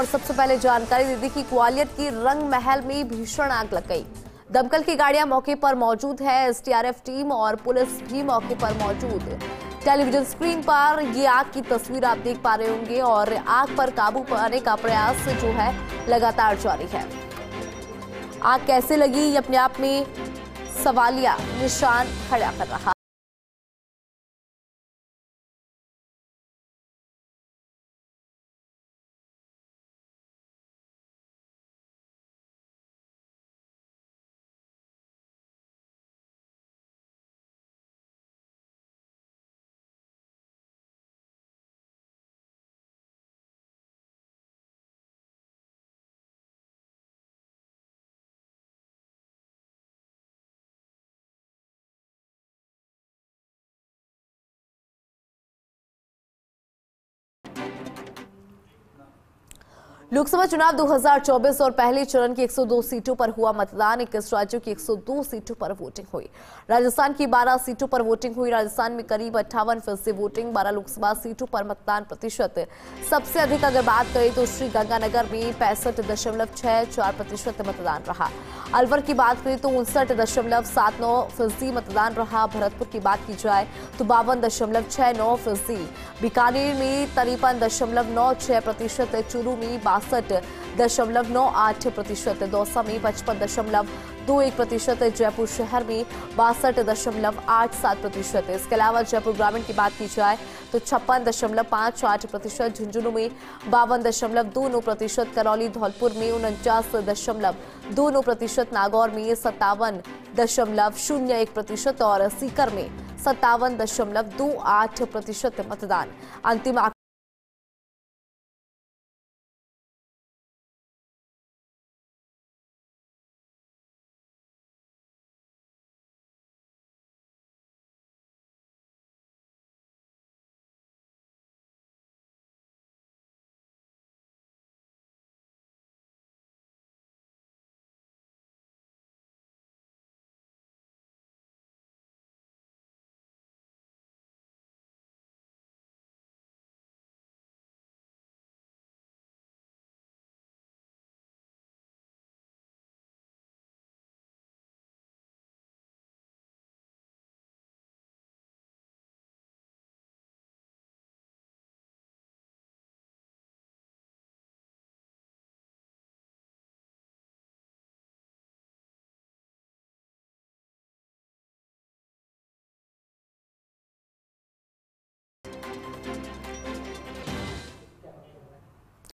और सबसे पहले जानकारी दे दी कि ग्वालियर की रंग महल में भीषण आग लग गई। दमकल की गाड़ियाँ मौके पर मौजूद है। एसटीआरएफ टीम और पुलिस भी मौके पर मौजूद। टेलीविज़न स्क्रीन पर ये आग की तस्वीर आप देख पा रहे होंगे और आग पर काबू पाने का प्रयास जो है, लगातार जारी है। आग कैसे लगी? ये अपने आप में सवालिया निशान खड़ा कर रहा लोकसभा चुनाव 2024 और पहले चरण की 102 सीटों पर हुआ मतदान। इक्कीस राज्यों की 102 सीटों पर वोटिंग हुई। राजस्थान की 12 सीटों पर वोटिंग हुई। राजस्थान में करीब अट्ठावन फ़ीसदी वोटिंग 12 लोकसभा सीटों पर मतदान प्रतिशत। सबसे अधिक अगर बात करें तो श्री गंगानगर में पैंसठ प्रतिशत मतदान रहा। अलवर की बात करें तो उनसठ दशमलव सात नौ फ़ीसदी मतदान रहा। भरतपुर की बात की जाए तो बावन दशमलव छह नौ फ़ीसदी। बीकानेर में तिरपन दशमलव नौ छह प्रतिशत। चूरू में बासठ दशमलव नौ आठ प्रतिशत। दौसा में पचपन दशमलव दो एक प्रतिशत, जयपुर शहर में बासठ दशमलव आठ सात प्रतिशत। इसके अलावा जयपुर ग्रामीण की बात की जाए तो छप्पन दशमलव पाँच आठ प्रतिशत, झुंझुनू में बावन दशमलव दो नौ प्रतिशत, करौली धौलपुर में उनचास दशमलव दो नौ प्रतिशत, नागौर में सत्तावन दशमलव शून्य एक प्रतिशत और सीकर में सत्तावन दशमलव दो आठ प्रतिशत मतदान। अंतिम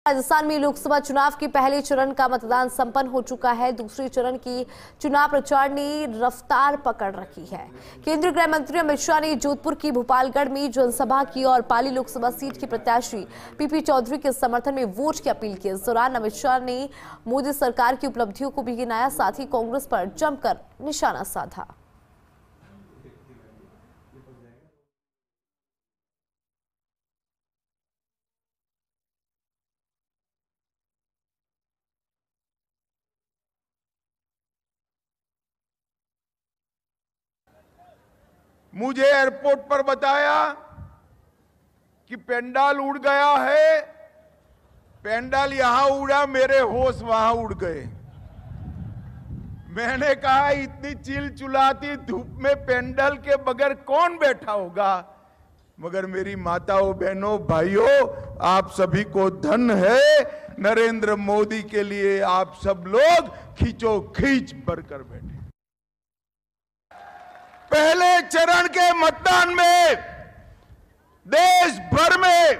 राजस्थान में लोकसभा चुनाव के पहले चरण का मतदान संपन्न हो चुका है। दूसरे चरण की चुनाव प्रचार ने रफ्तार पकड़ रखी है। केंद्रीय गृह मंत्री अमित शाह ने जोधपुर की भोपालगढ़ में जनसभा की और पाली लोकसभा सीट की प्रत्याशी पीपी चौधरी के समर्थन में वोट की अपील की। इस दौरान अमित शाह ने मोदी सरकार की उपलब्धियों को भी गिनाया, साथ ही कांग्रेस पर जमकर निशाना साधा। मुझे एयरपोर्ट पर बताया कि पेंडाल उड़ गया है, पेंडाल यहाँ उड़ा, मेरे होश वहाँ उड़ गए। मैंने कहा, इतनी चिल चुलाती धूप में पेंडल के बगैर कौन बैठा होगा? मगर मेरी माताओं, बहनों, भाइयों, आप सभी को धन है। नरेंद्र मोदी के लिए आप सब लोग खींचो खींच भरकर बैठे। पहले चरण के मतदान में देश भर में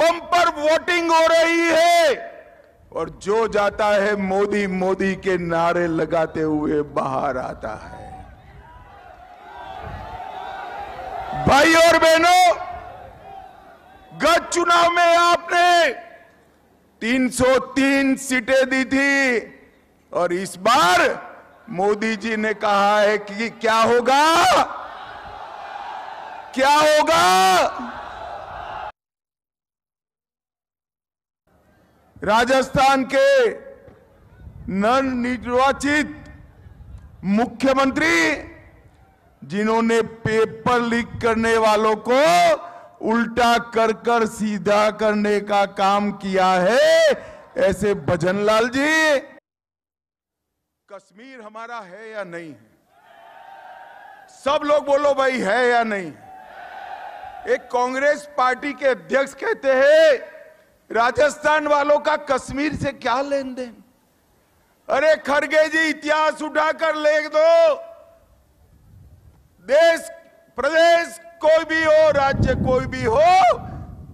बम्पर वोटिंग हो रही है और जो जाता है मोदी मोदी के नारे लगाते हुए बाहर आता है। भाई और बहनों, गत चुनाव में आपने 303 सीटें दी थी और इस बार मोदी जी ने कहा है कि क्या होगा? क्या होगा? राजस्थान के नन निर्वाचित मुख्यमंत्री, जिन्होंने पेपर लीक करने वालों को उल्टा कर कर सीधा करने का काम किया है, ऐसे भजनलाल जी। कश्मीर हमारा है या नहीं है? सब लोग बोलो भाई है या नहीं? एक कांग्रेस पार्टी के अध्यक्ष कहते हैं, राजस्थान वालों का कश्मीर से क्या लेन देन अरे खरगे जी, इतिहास उठाकर ले दो। देश, प्रदेश कोई भी हो, राज्य कोई भी हो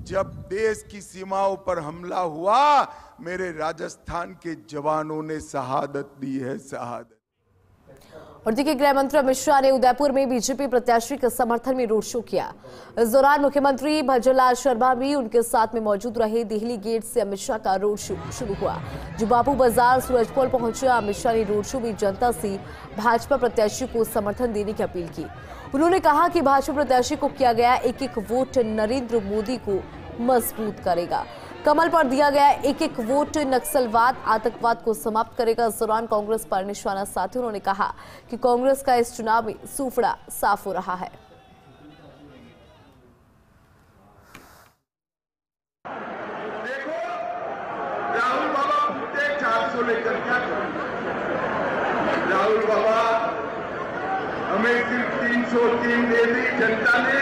जब देश की सीमाओं पर हमला हुआ, मेरे राजस्थान के जवानों ने शहादत दी है, शहादत। और देखिए, गृह मंत्री अमित शाह ने उदयपुर में बीजेपी प्रत्याशी के समर्थन में रोड शो किया। इस दौरान मुख्यमंत्री भजनलाल शर्मा भी उनके साथ में मौजूद रहे। दिल्ली गेट से अमित शाह का रोड शो शुरू हुआ। जो बापू बाज़ार सूरजपोल पहुँचे। अमित शाह ने रोड शो में जनता से भाजपा प्रत्याशी को समर्थन देने की अपील की। उन्होंने कहा कि भाजपा प्रत्याशी को किया गया एक एक वोट नरेंद्र मोदी को मज़बूत करेगा। कमल पर दिया गया एक एक वोट नक्सलवाद, आतंकवाद को समाप्त करेगा। इस दौरान कांग्रेस पर निशाना साधे उन्होंने कहा कि कांग्रेस का इस चुनाव में सूफड़ा साफ़ हो रहा है। राहुल बाबा हमें सिर्फ़ तीन सौ तीन जनता ने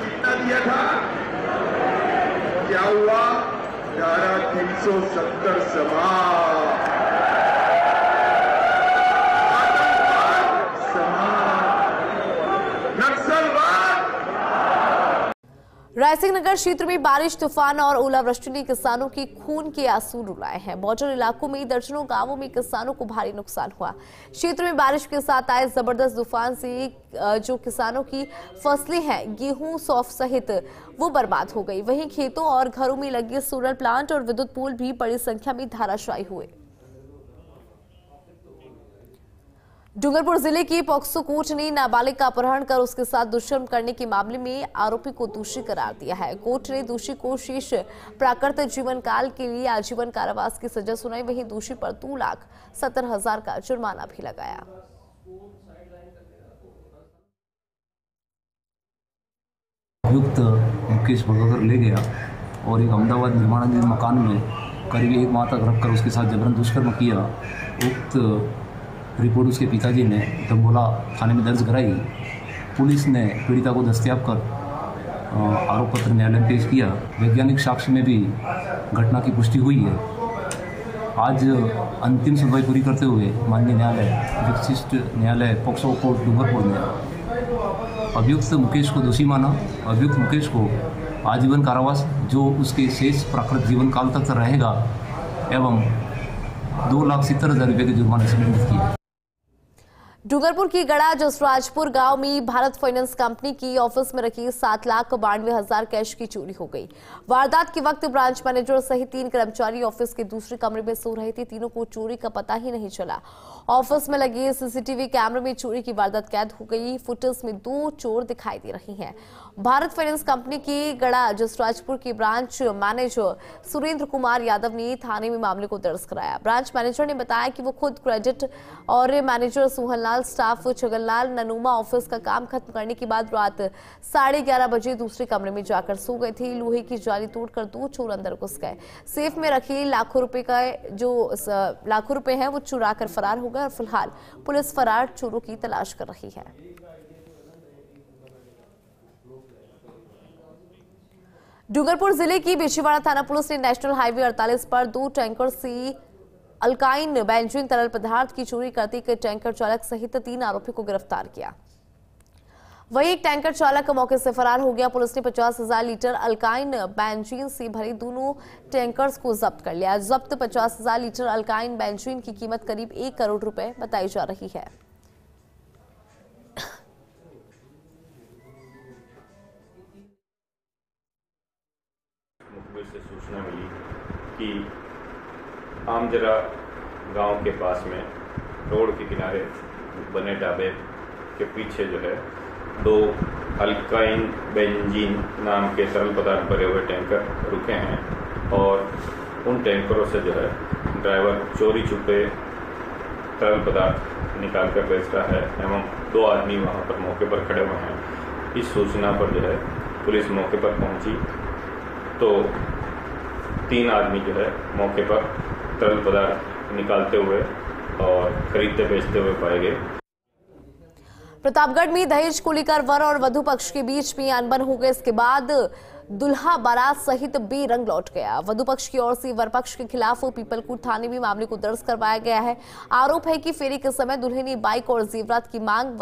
कितना दिया था? क्या हुआ? धारा तीन सौ सत्तर समाप्त आतंकवाद समाप्त नक्सलवाद रायसिंह नगर क्षेत्र में बारिश, तूफ़ान और ओलावृष्टि ने किसानों की खून के आँसू रुलाए हैं। बॉर्डर इलाकों में दर्जनों गाँवों में किसानों को भारी नुकसान हुआ। क्षेत्र में बारिश के साथ आए ज़बरदस्त तूफ़ान से जो किसानों की फ़सलें हैं, गेहूँ, सौफ सहित, वो बर्बाद हो गई। वहीं खेतों और घरों में लगे सोलर प्लांट और विद्युत पोल भी बड़ी संख्या में धाराशायी हुए। डूंगरपुर ज़िले की पॉक्सो कोर्ट ने नाबालिग का अपहरण कर उसके साथ दुष्कर्म करने के मामले में आरोपी को दोषी करार दिया है। कोर्ट ने दोषी को शीर्ष प्राकृत जीवन काल के लिए आजीवन कारावास की सजा सुनाई। वहीं दोषी पर दो लाख सत्तर हज़ार का जुर्माना भी लगाया। मुकेश ले गया और एक अहमदाबाद निर्माणाधीन मकान में करीब एक माह तक रखकर उसके साथ जबरन दुष्कर्म किया। उक्त रिपोर्ट उसके पिताजी ने दम्बोला थाने में दर्ज कराई। पुलिस ने पीड़िता को दस्तियाब कर आरोप पत्र न्यायालय में पेश किया। वैज्ञानिक साक्ष्य में भी घटना की पुष्टि हुई है। आज अंतिम सुनवाई पूरी करते हुए माननीय न्यायालय, विशिष्ट न्यायालय, पोक्सो कोर्ट, डूंगरपुर ने अभियुक्त मुकेश को दोषी माना। अभियुक्त मुकेश को आजीवन कारावास, जो उसके शेष प्राकृत जीवन काल तक रहेगा, एवं दो लाख सत्तर हज़ार रुपये के जुर्माने से दंडित किया। डूंगरपुर की गड़ा, जसराजपुर गाँव में भारत फाइनेंस कंपनी की ऑफ़िस में रखी सात लाख बानवे हज़ार कैश की चोरी हो गई। वारदात के वक्त ब्रांच मैनेजर सहित तीन कर्मचारी ऑफ़िस के दूसरे कमरे में सो रहे थे। तीनों को चोरी का पता ही नहीं चला। ऑफ़िस में लगे सीसीटीवी कैमरे में चोरी की वारदात कैद हो गई। फुटेज में दो चोर दिखाई दे रही हैं। भारत फाइनेंस कंपनी की गड़ा, जसराजपुर की ब्रांच मैनेजर सुरेंद्र कुमार यादव ने थाने में मामले को दर्ज कराया। ब्रांच मैनेजर ने बताया कि वो खुद क्रेडिट और मैनेजर सोहनलाल, स्टाफ छगनलाल ननुमा ऑफ़िस का काम खत्म करने के बाद रात साढ़े ग्यारह बजे दूसरे कमरे में जाकर सो गए थे। लोहे की जाली तोड़कर दो चोर अंदर घुस गए। सेफ़ में रखे लाखों रुपए का जो लाखों रुपए हैं, वो चुरा कर फरार हो गए और फ़िलहाल पुलिस फरार चोरों की तलाश कर रही है। डूंगरपुर ज़िले की बेचीवाड़ा थाना पुलिस ने नेशनल हाईवे 48 पर दो टैंकर से अल्काइन बेंजीन तरल पदार्थ की चोरी करते एक टैंकर चालक सहित तीन आरोपी को गिरफ़्तार किया। वहीं एक टैंकर चालक मौके से फरार हो गया। पुलिस ने पचास हज़ार लीटर अल्काइन बेंजीन से भरे दोनों टैंकर्स को जब्त कर लिया। जब्त पचास हज़ार लीटर अल्काइन बेंजीन की कीमत करीब एक करोड़ रुपए बताई जा रही है। से सूचना मिली कि आमजरा गाँव के पास में रोड के किनारे बने ढाबे के पीछे जो है दो अल्काइन बेंजीन नाम के तरल पदार्थ भरे हुए टैंकर रुके हैं और उन टैंकरों से जो है ड्राइवर चोरी छुपे तरल पदार्थ निकाल कर बेच रहा है एवं दो आदमी वहाँ पर मौके पर खड़े हुए हैं। इस सूचना पर जो है पुलिस मौके पर पहुँची। तो तीन आदमी जो है मौके पर तरल पदार्थ निकालते हुए और खरीदते बेचते हुए पाए गए। प्रतापगढ़ में दहेज को लेकर वर और वधु पक्ष के बीच में अनबन हो गए। इसके बाद दुल्हा बारात सहित बेरंग लौट गया। वधु पक्ष की ओर से वर पक्ष के खिलाफ पीपलकुट थाने में मामले को दर्ज करवाया गया है। आरोप है कि फेरी के समय दुल्हे ने बाइक और जेवरात की मांग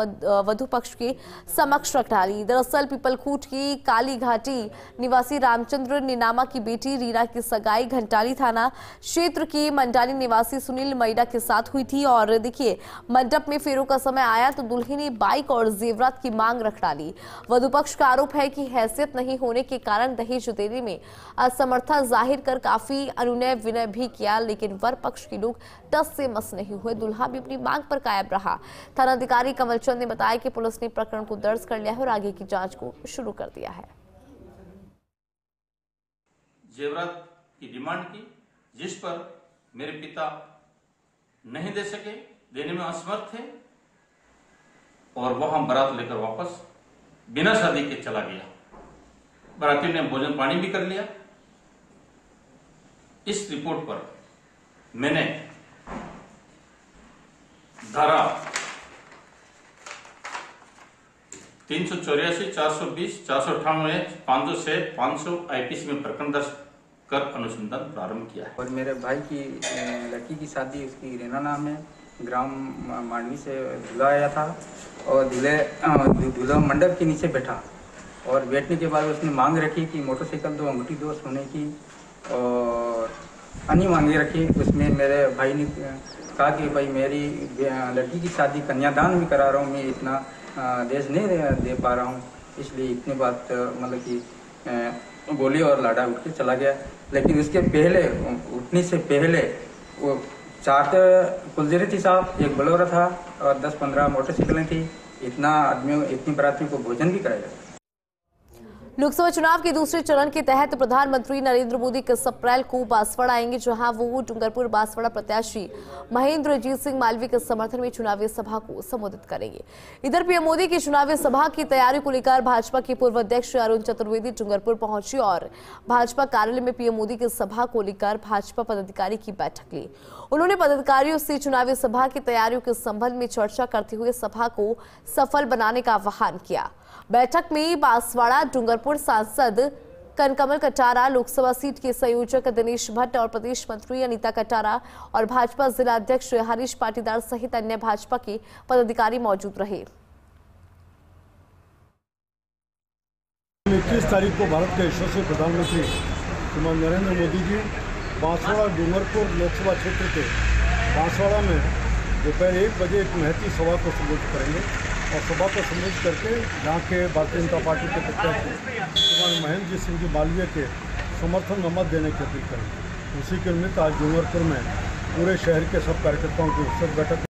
वधु पक्ष के समक्ष रख डाली। दरअसल पीपलकुट की काली घाटी निवासी रामचंद्र निनामा की बेटी रीना की सगाई घंटाली थाना क्षेत्र की मंडाली निवासी सुनील मैडा के साथ हुई थी और देखिए, मंडप में फेरों का समय आया तो दुल्हे ने बाइक और जेवरात की मांग रख डाली। वधु पक्ष का आरोप है कि हैसियत नहीं होने के कारण दहेज देने में असमर्थता ज़ाहिर कर काफ़ी अनुनय विनय भी किया, लेकिन वर पक्ष के लोग टस से मस नहीं हुए। दुल्हा भी अपनी मांग पर कायम रहा। थानाधिकारी कमलचंद ने बताया कि पुलिस ने प्रकरण को दर्ज कर लिया है और आगे की जाँच को शुरू कर दिया है। जेवरात की डिमांड की, जिस पर मेरे पिता नहीं दे सके, देने में असमर्थ थे, और वहाँ बारात लेकर वापस बिना शादी के चला गया। बाराती ने भोजन पानी भी कर लिया। इस रिपोर्ट पर मैंने धारा तीन सौ चौरासी, चार सौ बीस, चार सौ अठानवे पाँच सौ से पाँच सौ आईपीसी में प्रकरण दर्ज कर अनुसंधान प्रारंभ किया और मेरे भाई की लड़की की शादी, उसकी रेना नाम है। ग्राम मांडवी से दूल्हा आया था और दू- दूल्हा मंडप के नीचे बैठा। और बैठने के बाद उसने मांग रखी कि मोटरसाइकिल दो अंगूठी दो सोने की और अन्य मांगे रखी। उसमें मेरे भाई ने कहा कि भाई मेरी लड़की की शादी कन्यादान भी करा रहा हूँ मैं इतना देश नहीं दे, पा रहा हूँ। इसलिए इतनी बात मतलब कि बोली और लाडा उठ के चला गया। लेकिन उसके पहले उठने से पहले वो चार कुलजरी थी साहब एक बलोरा था और दस पंद्रह मोटरसाइकिलें थी। इतना आदमियों इतनी बरातियों को भोजन भी कराया गया लोकसभा चुनाव के दूसरे चरण के तहत प्रधानमंत्री नरेंद्र मोदी किस अप्रैल को बांसवाड़ा आएँगे, जहाँ वो डूंगरपुर बांसवाड़ा प्रत्याशी महेंद्रजीत सिंह मालवीय के समर्थन में चुनावी सभा को संबोधित करेंगे। इधर पीएम मोदी की चुनावी सभा की तैयारी को लेकर भाजपा के पूर्व अध्यक्ष अरुण चतुर्वेदी डूंगरपुर पहुँचे और भाजपा कार्यालय में पीएम मोदी की सभा को लेकर भाजपा पदाधिकारी की बैठक ली। उन्होंने पदाधिकारियों से चुनावी सभा की तैयारियों के संबंध में चर्चा करते हुए सभा को सफल बनाने का आह्वान किया। बैठक में बांसवाड़ा, डूंगरपुर सांसद कनकमल कटारा, लोकसभा सीट के संयोजक दिनेश भट्ट और प्रदेश मंत्री अनीता कटारा और भाजपा जिला अध्यक्ष हरीश पाटीदार सहित अन्य भाजपा के पदाधिकारी मौजूद रहे। इक्कीस तारीख को भारत के यशस्वी प्रधानमंत्री श्रीमान नरेंद्र मोदी जी बांसवाड़ा, डूंगरपुर लोकसभा क्षेत्र के बांसवाड़ा में दोपहर एक बजे एक महती सभा को संबोधित करेंगे। और सुबह को संबोधित करके यहाँ के भारतीय जनता पार्टी के प्रत्याशी श्रीमान महेंद्र सिंह जी मालवीय के समर्थन में मत देने की अपील करें उसी के निमित्त आज डूंगरपुर में पूरे शहर के सब कार्यकर्ताओं की उत्सव बैठक